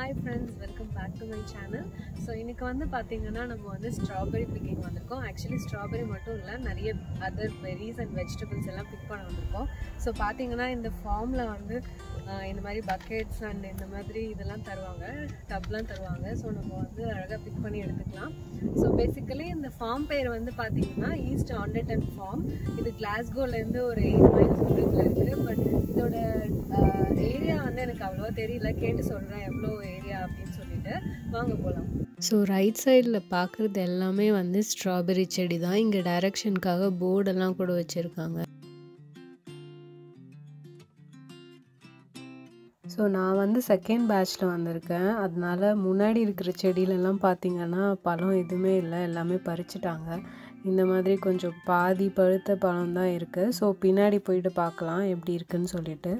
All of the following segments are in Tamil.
Hi friends welcome back to my channel so இன்றைக்கி வந்து பார்த்தீங்கன்னா நம்ம வந்து ஸ்ட்ராபெரி பிக்கிங் வந்திருக்கோம். ஆக்சுவலி ஸ்ட்ராபெரி மட்டும் இல்லை நிறைய அதர் பெரிஸ் அண்ட் வெஜிடபிள்ஸ் எல்லாம் பிக் பண்ண வந்திருக்கோம். ஸோ பார்த்தீங்கன்னா இந்த ஃபார்மில் வந்து இந்த மாதிரி பக்கெட்ஸ் அண்ட் இந்த மாதிரி இதெல்லாம் தருவாங்க டப்லாம் தருவாங்க. ஸோ நம்ம வந்து அழகாக பிக் பண்ணி எடுத்துக்கலாம். ஸோ பேசிக்கலி இந்த ஃபார்ம் பேர் வந்து பார்த்தீங்கன்னா ஈஸ்ட் ஆண்டர்டன் ஃபார்ம் இது கிளாஸ்கோலேருந்து ஒரு எயிட் மைல்ஸ் தூரத்தில் இருக்குது பட் இதோட ஏரியா வந்து எனக்கு அவ்வளோவா தெரியல. கேட்டு சொல்கிறேன் எவ்வளோ ஏரியா அப்படின்னு சொல்லிட்டு வாங்க போகலாம் ஸோ ரைட் சைடில் பார்க்குறது எல்லாமே வந்து ஸ்ட்ராபெரி செடி தான். இங்கே டைரக்ஷனுக்காக போர்டெல்லாம் கூட வச்சுருக்காங்க. ஸோ நான் வந்து செகண்ட் பேட்ச்சில் வந்திருக்கேன். அதனால முன்னாடி இருக்கிற செடியிலலாம் பார்த்தீங்கன்னா பழம் எதுவுமே இல்லை. எல்லாமே பறிச்சுட்டாங்க. இந்த மாதிரி கொஞ்சம் பாதி பழுத்த பழம் தான் இருக்குது ஸோ பின்னாடி போயிட்டு பார்க்கலாம் எப்படி இருக்குன்னு சொல்லிட்டு.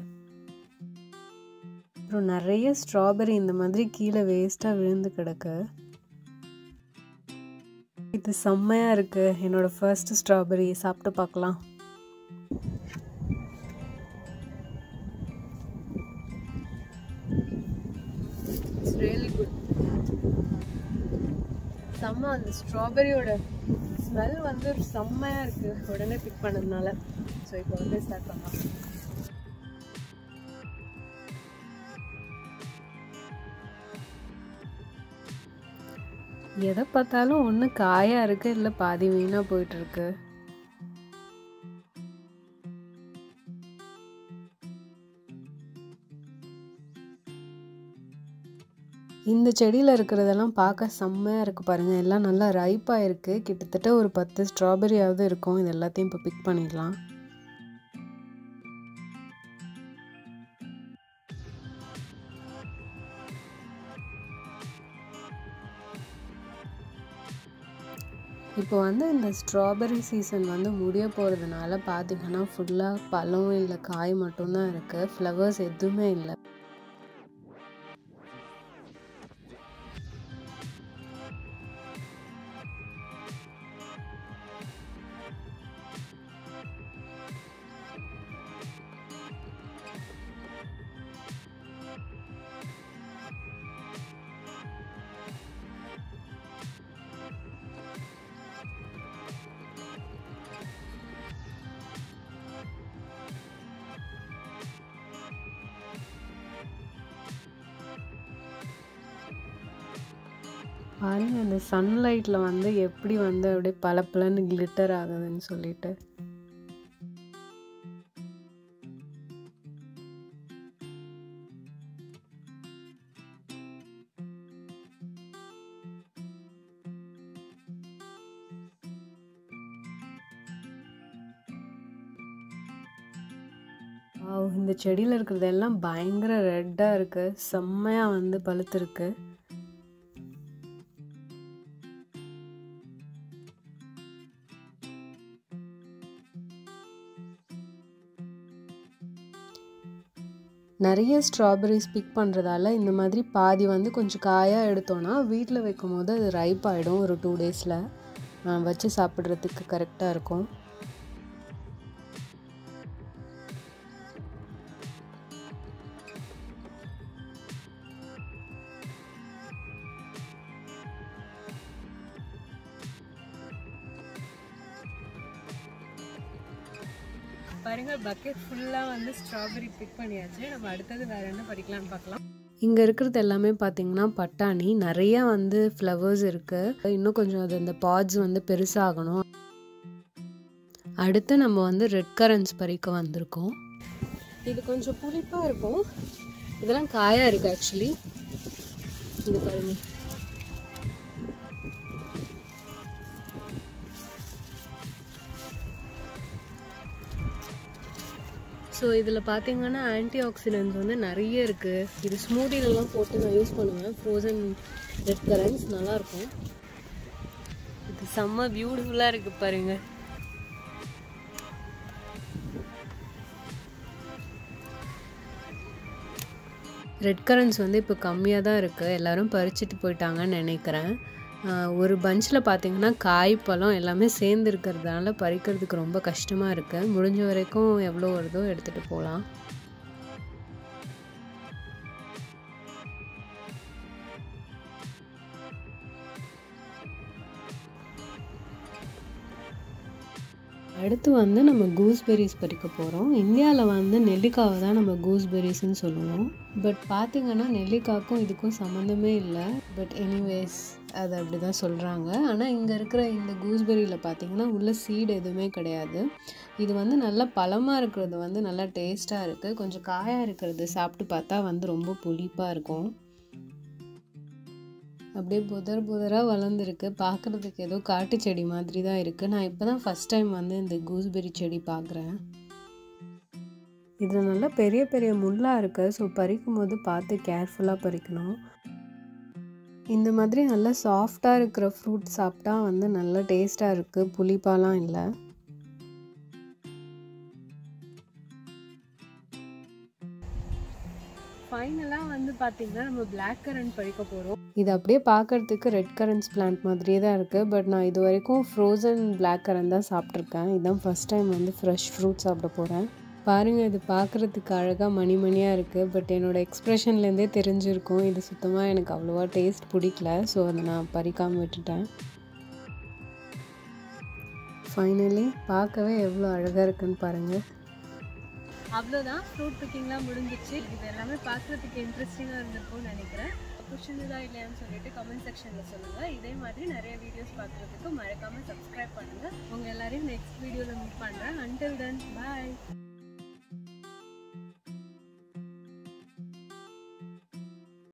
அப்புறம் நிறைய ஸ்ட்ராபெரி இந்த மாதிரி கீழே வேஸ்ட்டாக விழுந்து கிடக்கு. இது செம்மையாக இருக்குது என்னோட ஃபர்ஸ்ட் ஸ்ட்ராபெரி சாப்பிட்டு பார்க்கலாம். ரியலி குட் செம்ம அந்த ஸ்ட்ராபெரியோட ஸ்மெல் வந்து செம்மையாக இருக்குது உடனே பிக் பண்ணதுனால. ஸோ இப்போ வந்து ஸ்டார்ட் பண்ணலாம். எதை பார்த்தாலும் ஒன்று காயாக இருக்கு இல்லை பாதி வீணாக போயிட்டுருக்கு இந்த செடியில் இருக்கிறதெல்லாம் பார்க்க செம்மையாக இருக்குது பாருங்கள் எல்லாம் நல்லா ரைப்பாக இருக்குது கிட்டத்தட்ட ஒரு பத்து ஸ்ட்ராபெரியாவது இருக்கும். இது எல்லாத்தையும் இப்போ பிக் பண்ணிடலாம். இப்போ வந்து இந்த ஸ்ட்ராபெரி சீசன் வந்து முடிய போகிறதுனால பார்த்தீங்கன்னா ஃபுல்லாக பழம் இல்லை காய் மட்டும்தான் இருக்குது ஃப்ளவர்ஸ் எதுவுமே இல்லை. பாருங்க அந்த சன்லைட்டில் வந்து எப்படி வந்து அப்படியே பளபளன்னு கிளிட்டர் ஆகுதுன்னு சொல்லிட்டு. இந்த செடியில் இருக்கிறது எல்லாம் பயங்கர ரெட்டாக இருக்குது செம்மையாக வந்து பழுத்துருக்கு. நிறைய ஸ்ட்ராபெரிஸ் பிக் பண்ணுறதால இந்த மாதிரி பாதி வந்து கொஞ்சம் காயாக எடுத்தோன்னா வீட்டில் வைக்கும் போது அது ரைப் ஆகிடும் ஒரு டூ டேஸில் வச்சு சாப்பிட்றதுக்கு கரெக்டாக இருக்கும். பாருங்க பக்கெட் ஃபுல்லாக வந்து ஸ்ட்ராபெரி பிக் பண்ணியாச்சு. நம்ம அடுத்தது வேற என்ன படிக்கலாம்னு பார்க்கலாம். இங்கே இருக்கிறது எல்லாமே பார்த்தீங்கன்னா பட்டாணி. நிறையா வந்து ஃப்ளவர்ஸ் இருக்குது இன்னும் கொஞ்சம் அது அந்த பாட்ஸ் வந்து பெருசாகணும். அடுத்து நம்ம வந்து ரெட் கரன்ஸ் பறிக்க வந்திருக்கோம். இது கொஞ்சம் புளிப்பாக இருக்கும். இதெல்லாம் காயாக இருக்குது ஆக்சுவலி இது பாருங்கள் ஸோ இதில் பார்த்தீங்கன்னா ஆன்டி ஆக்சிடென்ட்ஸ் வந்து நிறைய இருக்குது இது ஸ்மூதிலலாம் போட்டு நான் யூஸ் பண்ணுவேன். ஃப்ரோசன் ரெட் கரன்ஸ் நல்லாயிருக்கும் இது செம்ம பியூட்டிஃபுல்லாக இருக்குது பாருங்க. ரெட் கரன்ஸ் வந்து இப்போ கம்மியாக தான் இருக்குது எல்லோரும் பறிச்சுட்டு போயிட்டாங்கன்னு நினைக்கிறேன். ஒரு பஞ்சில் பார்த்தீங்கன்னா காய் பழம் எல்லாமே சேர்ந்து இருக்கிறதுனால பறிக்கிறதுக்கு ரொம்ப கஷ்டமாக இருக்குது முடிஞ்ச வரைக்கும் எவ்வளோ வருதோ எடுத்துகிட்டு போகலாம் அடுத்து வந்து நம்ம கூஸ்பெரிஸ் பறிக்க போகிறோம் இந்தியாவில் வந்து நெல்லிக்காவை தான் நம்ம கூஸ்பெரிஸ்ன்னு சொல்லுவோம். பட் பார்த்திங்கன்னா நெல்லிக்காய்க்கும் இதுக்கும் சம்மந்தமே இல்லை. பட் எனிவேஸ் அது அப்படி தான் சொல்கிறாங்க ஆனால் இங்கே இருக்கிற இந்த கூஸ்பெரியில் பார்த்தீங்கன்னா உள்ள சீடு எதுவுமே கிடையாது. இது வந்து நல்லா பழமாக இருக்கிறது வந்து நல்லா டேஸ்ட்டாக இருக்குது கொஞ்சம் காயாக இருக்கிறது சாப்பிட்டு பார்த்தா வந்து ரொம்ப புளிப்பாக இருக்கும். அப்படியே புதர் புதராக வளர்ந்துருக்கு. பார்க்குறதுக்கு ஏதோ காட்டு செடி மாதிரி தான் இருக்குது நான் இப்போ தான் ஃபஸ்ட் டைம் வந்து இந்த கூஸ்பெரி செடி பார்க்குறேன். இதில் நல்லா பெரிய பெரிய முள்ளாக இருக்குது ஸோ பறிக்கும் போது பார்த்து கேர்ஃபுல்லாக பறிக்கணும். இந்த மாதிரி நல்லா சாஃப்டாக இருக்கிற ஃப்ரூட் சாப்பிட்டா வந்து நல்லா டேஸ்ட்டாக இருக்குது புளிப்பாலாம் இல்லை. ஃபைனலாக வந்து பார்த்திங்கன்னா நம்ம பிளாக் கரண்ட் பறிக்க போகிறோம் இது அப்படியே பார்க்குறதுக்கு ரெட் கரண்ட்ஸ் பிளான்ட் மாதிரியே தான் இருக்குது பட் நான் இது வரைக்கும் ஃப்ரோசன் பிளாக் கரண்ட் தான் சாப்பிட்ருக்கேன் இதுதான் ஃபஸ்ட் டைம் வந்து ஃப்ரெஷ் ஃப்ரூட் சாப்பிட போகிறேன் பாருங்கள் இது பார்க்குறதுக்கு அழகாக மணி மணியாக இருக்குது பட் என்னோடய எக்ஸ்ப்ரெஷன்லேருந்தே தெரிஞ்சிருக்கும். இது சுத்தமாக எனக்கு அவ்வளோவா டேஸ்ட் பிடிக்கல. ஸோ அதை நான் பறிக்காமல் விட்டுட்டேன். ஃபைனலி பார்க்கவே எவ்வளோ அழகாக இருக்குன்னு பாருங்கள் அவ்வளோதான் ஃப்ரூட் பிக்கிங்லாம் முடிஞ்சிச்சு. இது எல்லாமே பார்க்குறதுக்கு இன்ட்ரெஸ்டிங்காக இருந்திருக்கும்னு நினைக்கிறேன். பிடிச்சிருந்ததா இல்லையான்னு சொல்லிட்டு கமெண்ட் செக்ஷனில் சொல்லுங்கள் இதே மாதிரி நிறைய வீடியோஸ் பார்க்குறதுக்கு மறக்காமல் சப்ஸ்கிரைப் பண்ணுங்கள் உங்கள் எல்லாரையும் நெக்ஸ்ட் வீடியோவில் மீட் பண்ணுறேன் அன்டில் தென் பாய்